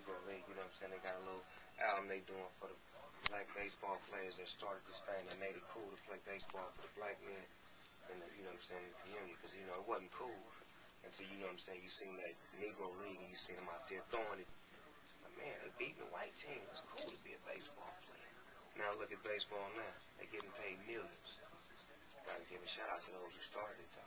Negro League. You know what I'm saying? They got a little album they doing for the black baseball players that started this thing and made it cool to play baseball for the black men in the, you know what I'm saying, the community. Because, you know, it wasn't cool until, you know what I'm saying, you seen that Negro League and you seen them out there throwing it. But, man, they beating the white team. It's cool to be a baseball player. Now look at baseball now. They're getting paid millions. Gotta give a shout out to those who started it.